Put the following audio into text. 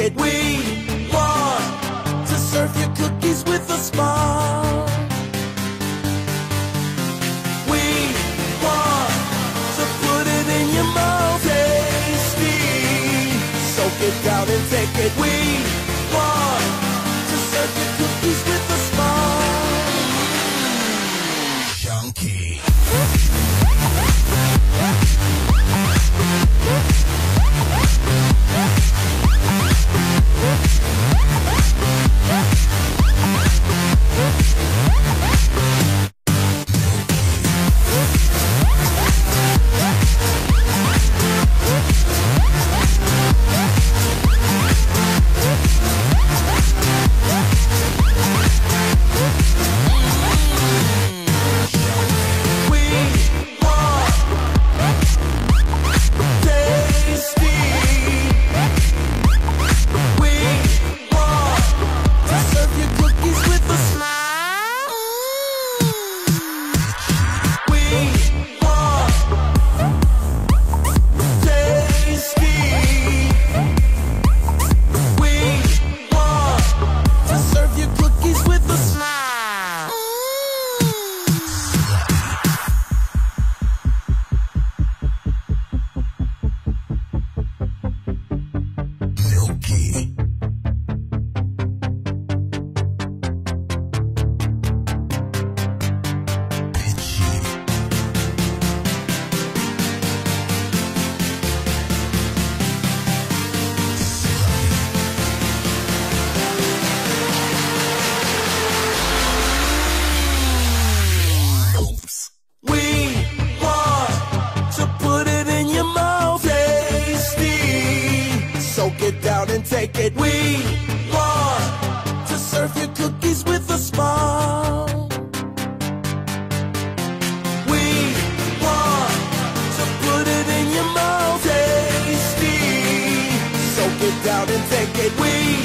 it. We want to serve your cookies with a smile. We want to put it in your mouth, tasty. Soak it down and take it. We and take it. We want to serve you cookies with a smile. We want to put it in your mouth, tasty. Soak it down and take it. We